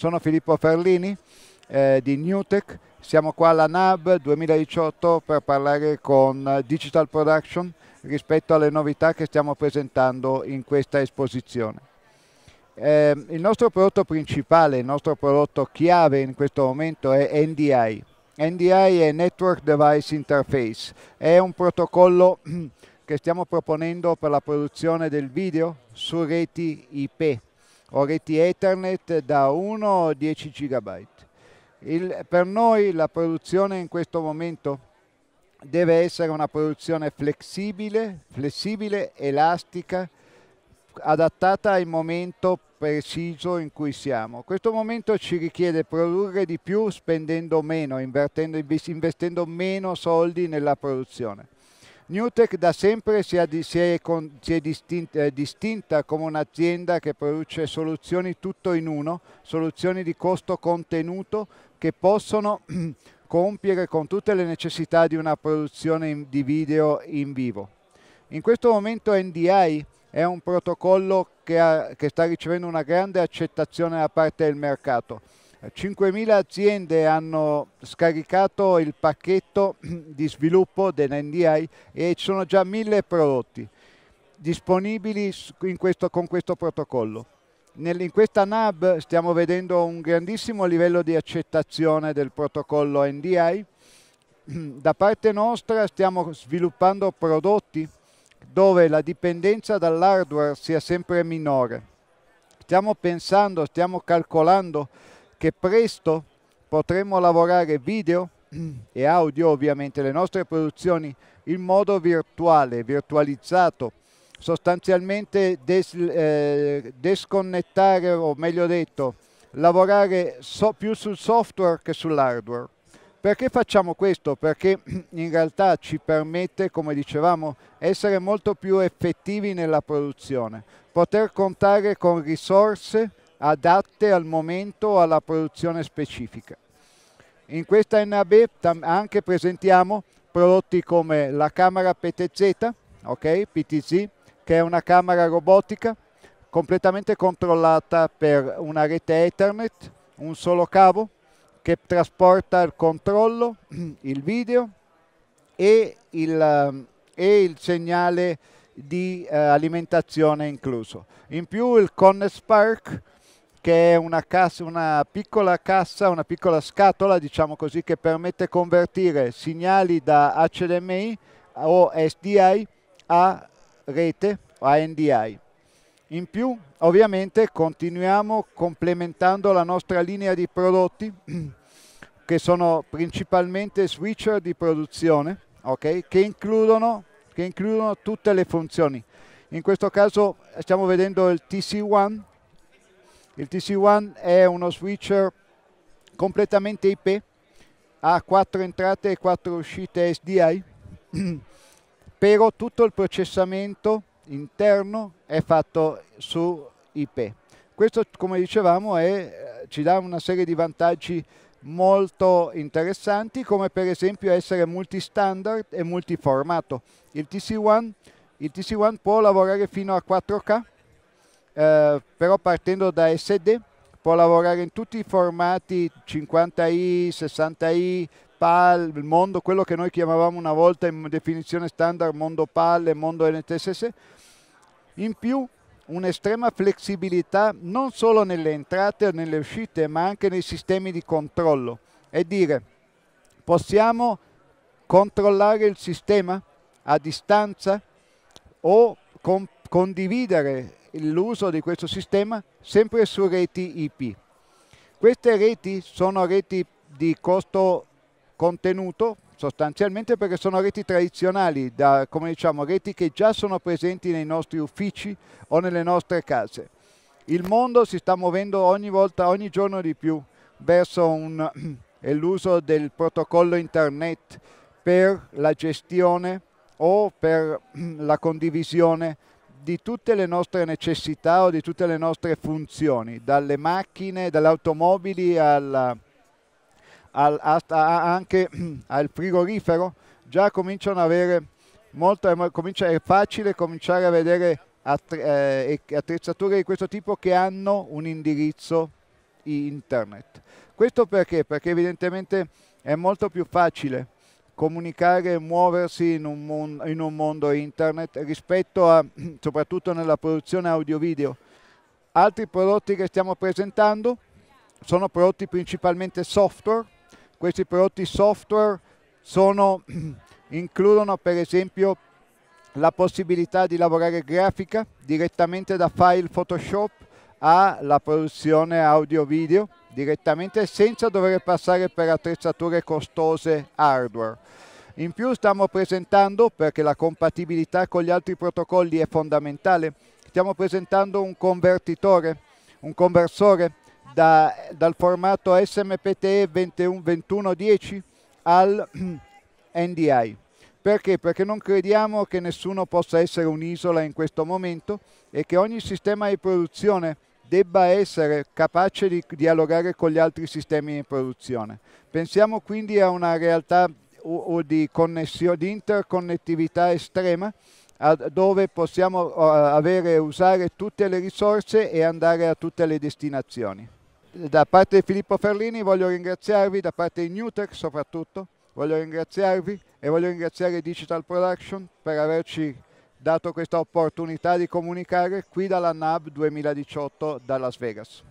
Sono Filippo Ferlini eh, di Newtech, siamo qua alla NAB 2018 per parlare con Digital Production rispetto alle novità che stiamo presentando in questa esposizione. Eh, il nostro prodotto principale, il nostro prodotto chiave in questo momento è NDI. NDI è Network Device Interface, è un protocollo che stiamo proponendo per la produzione del video su reti IP o reti Ethernet da 1 a 10 GB. Il, per noi la produzione in questo momento deve essere una produzione flessibile, flessibile, elastica, adattata al momento preciso in cui siamo. Questo momento ci richiede produrre di più spendendo meno, investendo meno soldi nella produzione. Newtech da sempre si è, si è, si è distinta, eh, distinta come un'azienda che produce soluzioni tutto in uno, soluzioni di costo contenuto che possono compiere con tutte le necessità di una produzione di video in vivo. In questo momento NDI è un protocollo che, ha, che sta ricevendo una grande accettazione da parte del mercato. 5.000 aziende hanno scaricato il pacchetto di sviluppo dell'NDI e ci sono già 1.000 prodotti disponibili questo, con questo protocollo. In questa NAB stiamo vedendo un grandissimo livello di accettazione del protocollo NDI. Da parte nostra stiamo sviluppando prodotti dove la dipendenza dall'hardware sia sempre minore. Stiamo pensando, stiamo calcolando che presto potremo lavorare video e audio, ovviamente le nostre produzioni, in modo virtuale, virtualizzato, sostanzialmente des, eh, desconnettare o meglio detto lavorare so, più sul software che sull'hardware. Perché facciamo questo? Perché in realtà ci permette, come dicevamo, essere molto più effettivi nella produzione, poter contare con risorse adatte al momento alla produzione specifica. In questa NAB anche presentiamo prodotti come la camera PTZ, ok, PTZ, che è una camera robotica completamente controllata per una rete Ethernet, un solo cavo che trasporta il controllo, il video e il, e il segnale di eh, alimentazione incluso. In più il Connect Spark che è una, cassa, una piccola cassa, una piccola scatola, diciamo così, che permette di convertire segnali da HDMI o SDI a rete a NDI. In più, ovviamente, continuiamo complementando la nostra linea di prodotti che sono principalmente switcher di produzione, okay, che, includono, che includono tutte le funzioni. In questo caso stiamo vedendo il TC1. Il TC1 è uno switcher completamente IP, ha quattro entrate e quattro uscite SDI però tutto il processamento interno è fatto su IP. Questo, come dicevamo, è, eh, ci dà una serie di vantaggi molto interessanti, come per esempio essere multistandard e multiformato. Il TC1, il TC1 può lavorare fino a 4K, eh, però partendo da SD, può lavorare in tutti i formati 50i, 60i, PAL, il mondo, quello che noi chiamavamo una volta in definizione standard mondo PAL e mondo NTSS. In più un'estrema flessibilità non solo nelle entrate o nelle uscite, ma anche nei sistemi di controllo. E dire, possiamo controllare il sistema a distanza o con, condividere l'uso di questo sistema sempre su reti IP. Queste reti sono reti di costo contenuto sostanzialmente perché sono reti tradizionali, da, come diciamo, reti che già sono presenti nei nostri uffici o nelle nostre case. Il mondo si sta muovendo ogni volta, ogni giorno di più verso l'uso del protocollo internet per la gestione o per la condivisione di tutte le nostre necessità o di tutte le nostre funzioni, dalle macchine, dalle automobili alla, al, anche al frigorifero, già cominciano ad avere molto, è facile cominciare a vedere eh, attrezzature di questo tipo che hanno un indirizzo internet. Questo perché? Perché evidentemente è molto più facile comunicare e muoversi in un, mondo, in un mondo internet rispetto a, soprattutto nella produzione audio-video. Altri prodotti che stiamo presentando sono prodotti principalmente software. Questi prodotti software sono, includono per esempio la possibilità di lavorare grafica direttamente da file Photoshop alla produzione audio-video direttamente senza dover passare per attrezzature costose hardware. In più stiamo presentando, perché la compatibilità con gli altri protocolli è fondamentale, stiamo presentando un convertitore, un conversore da, dal formato SMPTE 2110 al NDI. Perché? Perché non crediamo che nessuno possa essere un'isola in questo momento e che ogni sistema di produzione debba essere capace di dialogare con gli altri sistemi di produzione. Pensiamo quindi a una realtà di, di interconnettività estrema dove possiamo avere, usare tutte le risorse e andare a tutte le destinazioni. Da parte di Filippo Ferlini voglio ringraziarvi, da parte di Newtech soprattutto, voglio ringraziarvi e voglio ringraziare Digital Production per averci dato questa opportunità di comunicare qui dalla NAB 2018 da Las Vegas.